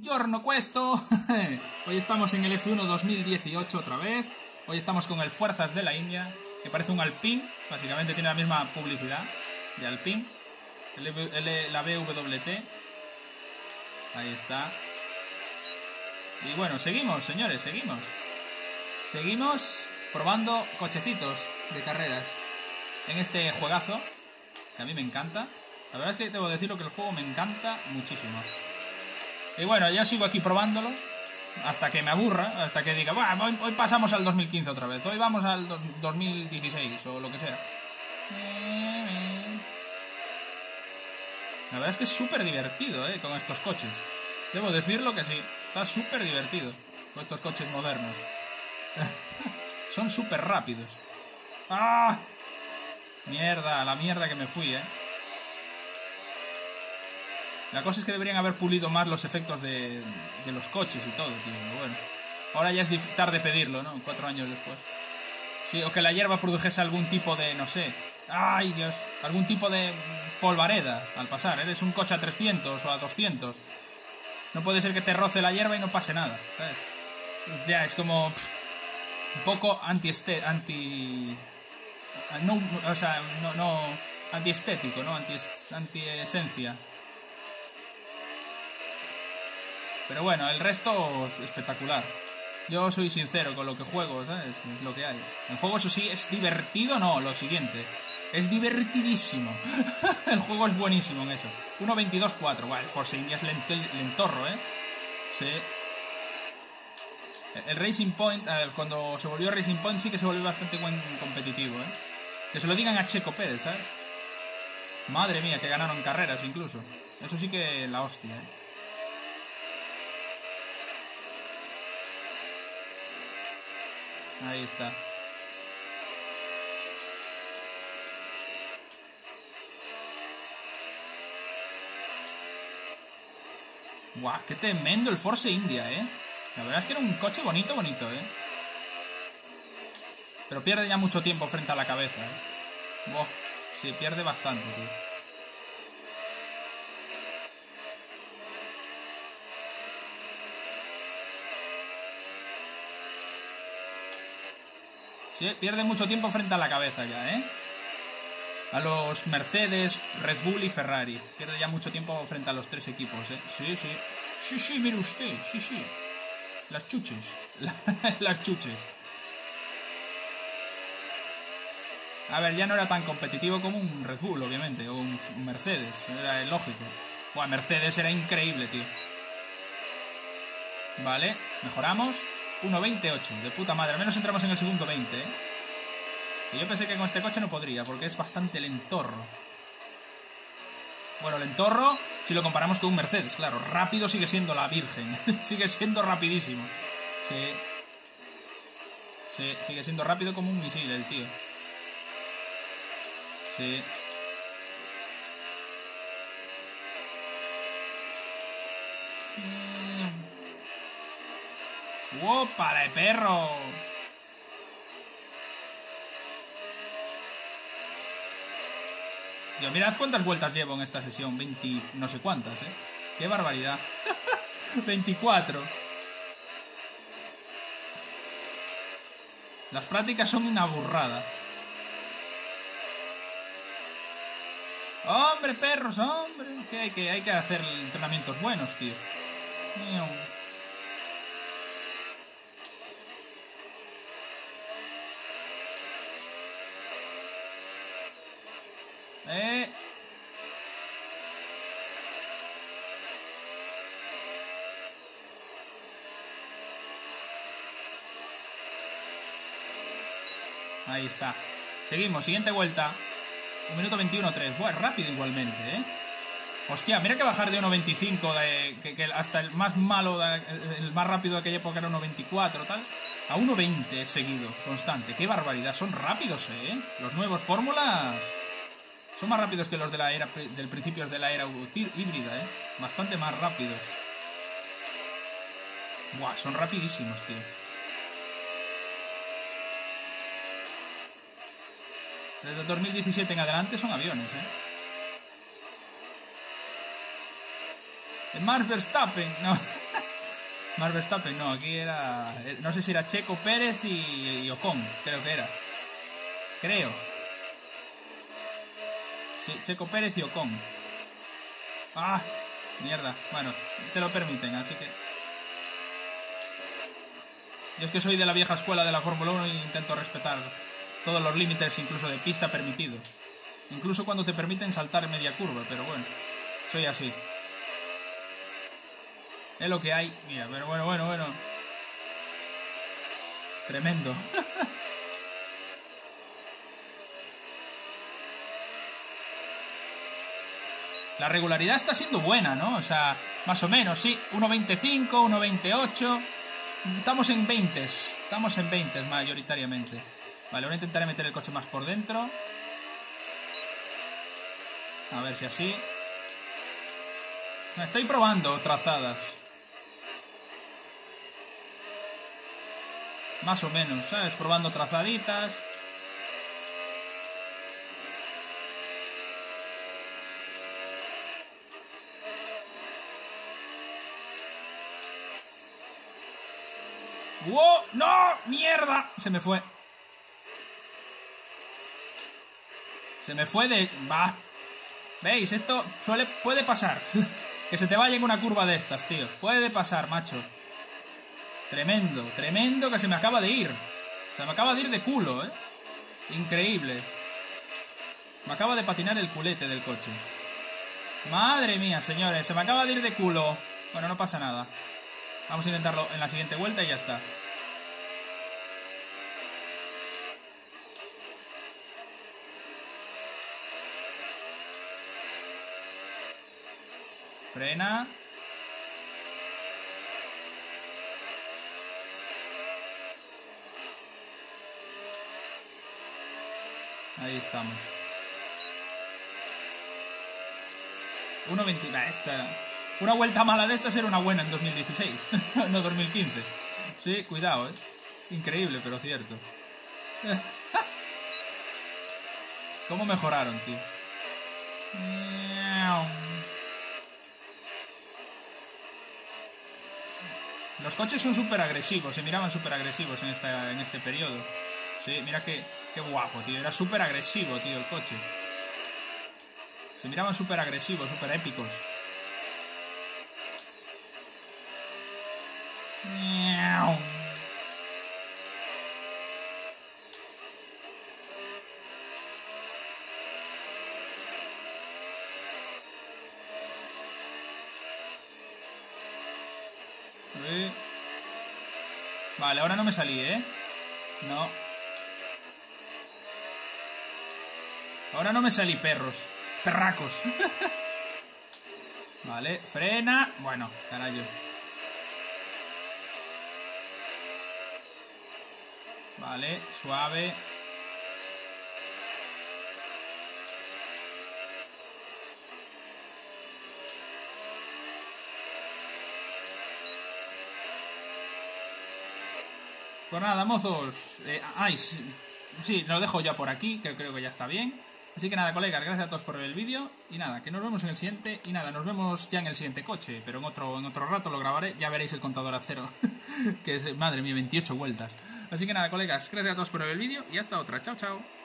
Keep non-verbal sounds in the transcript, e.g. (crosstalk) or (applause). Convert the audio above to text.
Giorno Questo. (laughs) Hoy estamos en el F1 2018 otra vez. Hoy estamos con el Fuerzas de la India, que parece un Alpine. Básicamente tiene la misma publicidad de Alpine. El- la BWT. Ahí está. Y bueno, seguimos, señores, seguimos. Seguimos probando cochecitos de carreras en este juegazo, que a mí me encanta. La verdad es que debo decirlo que el juego me encanta muchísimo. Y bueno, ya sigo aquí probándolo hasta que me aburra, hasta que diga, "Buah, hoy, hoy pasamos al 2015 otra vez, hoy vamos al do- 2016 o lo que sea. La verdad es que es súper divertido, ¿eh? Con estos coches. Debo decirlo que sí, está súper divertido con estos coches modernos. (laughs) Son súper rápidos. ¡Ah! Mierda, la mierda que me fui, ¿eh? La cosa es que deberían haber pulido más los efectos de, los coches y todo, tío. Pero bueno, ahora ya es tarde pedirlo, ¿no? Cuatro años después. Sí, o que la hierba produjese algún tipo de, no sé. ¡Ay, Dios! Algún tipo de polvareda al pasar. Eres un coche a 300 o a 200. No puede ser que te roce la hierba y no pase nada, ¿sabes? Ya, es como... pff, un poco anti-este... anti... No, o sea, no, no... Antiestético, ¿no? Anti, anti-esencia. Pero bueno, el resto espectacular. Yo soy sincero con lo que juego, ¿sabes? Es lo que hay. El juego, eso sí, es divertido, no, lo siguiente. Es divertidísimo. (laughs) el juego es buenísimo en eso. 1.22.4. Bueno, el Force India es lento, lentorro, ¿eh? Sí. El- Racing Point, cuando se volvió Racing Point, sí que se volvió bastante buen competitivo, ¿eh? Que se lo digan a Checo Pérez, ¿sabes? Madre mía, que ganaron carreras incluso. Eso sí que la hostia, ¿eh? Ahí está. Guau, qué tremendo el Force India, ¿eh? La verdad es que era un coche bonito, bonito, ¿eh? Pero pierde ya mucho tiempo frente a la cabeza, ¿eh? Buah, sí, pierde bastante, tío. Sí, pierde mucho tiempo frente a la cabeza ya, ¿eh? A los Mercedes, Red Bull y Ferrari. Pierde ya mucho tiempo frente a los tres equipos, ¿eh? Sí, sí. Sí, sí, mire usted. Sí, sí. Las chuches. (laughs) Las chuches. A ver, ya no era tan competitivo como un Red Bull, obviamente, o un Mercedes. Era lógico. Buah, Mercedes era increíble, tío. Vale, mejoramos. 1.28, de puta madre. Al menos entramos en el segundo 20, ¿eh? Y yo pensé que con este coche no podría, porque es bastante lentorro. Bueno, lentorro, si lo comparamos con un Mercedes, claro. Rápido sigue siendo la Virgen. (laughs) sigue siendo rapidísimo. Sí. Sí, sigue siendo rápido como un misil el tío. Sí. ¡Wopa, de perro! Yo, mirad cuántas vueltas llevo en esta sesión. 20, no sé cuántas, ¿eh? ¡Qué barbaridad! (laughs) 24. Las prácticas son una burrada. ¡Hombre, perros, hombre! Que hay que, hay que hacer entrenamientos buenos, tío. Eh. Ahí está. Seguimos, siguiente vuelta. Un minuto 21-3. Buah, rápido igualmente, ¿eh? Hostia, mira que bajar de 1.25, de- que, hasta el más malo, el más rápido de aquella época era 1.24, tal. A 1.20 seguido, constante. Qué barbaridad, son rápidos, ¿eh? Los nuevos fórmulas son más rápidos que los de la era del principio de la era híbrida, ¿eh? Bastante más rápidos. Buah, son rapidísimos, tío. Desde 2017 en adelante son aviones, ¿eh? El Max Verstappen, no. (laughs) Más Verstappen, no, aquí era. eh, No sé si era Checo Pérez y, y Ocon, creo que era. Creo. Checo Pérez y Ocon. ¡Ah! Mierda. Bueno, te lo permiten, así que. Yo es que soy de la vieja escuela de la Fórmula 1 e intento respetar todos los límites, incluso de pista, permitidos. Incluso cuando te permiten saltar media curva, pero bueno, soy así. Es lo que hay. Mira, pero bueno, bueno, bueno. Tremendo. (laughs) La regularidad está siendo buena, ¿no? O sea, más o menos, sí. 1.25, 1.28. Estamos en 20. Estamos en 20 mayoritariamente. Vale, ahora intentaré meter el coche más por dentro. A ver si así. Estoy probando trazadas. Más o menos, ¿sabes? Probando trazaditas. ¡Wow! ¡No! ¡Mierda! Se me fue. Se me fue de... Va. ¿Veis? Esto suele... puede pasar. (laughs) que se te vaya en una curva de estas, tío. Puede pasar, macho. Tremendo, tremendo que se me acaba de ir. Se me acaba de ir de culo, ¿eh? Increíble. Me acaba de patinar el culete del coche. Madre mía, señores, se me acaba de ir de culo. Bueno, no pasa nada. Vamos a intentarlo en la siguiente vuelta y ya está. Frena. Ahí estamos. 1.20. Nah, esta. Una vuelta mala de esta era una buena en 2016, (laughs) no 2015. Sí, cuidado, ¿eh? Increíble, pero cierto. (laughs) ¿Cómo mejoraron, tío? Los coches son súper agresivos, se miraban súper agresivos en, en este periodo. Sí, mira qué, qué guapo, tío. Era súper agresivo, tío, el coche. Se miraban súper agresivos, súper épicos. Vale, ahora no me salí, ¿eh? No. Ahora no me salí, perros. Perracos. (laughs) vale, frena. Bueno, carajo. Vale, suave. Pues nada, mozos. Eh, ay, sí, lo dejo ya por aquí, que creo que ya está bien. Así que nada, colegas, gracias a todos por ver el vídeo. Y nada, que nos vemos en el siguiente. Y nada, nos vemos ya en el siguiente coche. Pero en otro, en otro rato lo grabaré. Ya veréis el contador a cero. (laughs) que es, madre mía, 28 vueltas. Así que nada, colegas, gracias a todos por ver el vídeo. Y hasta otra. Chao, chao.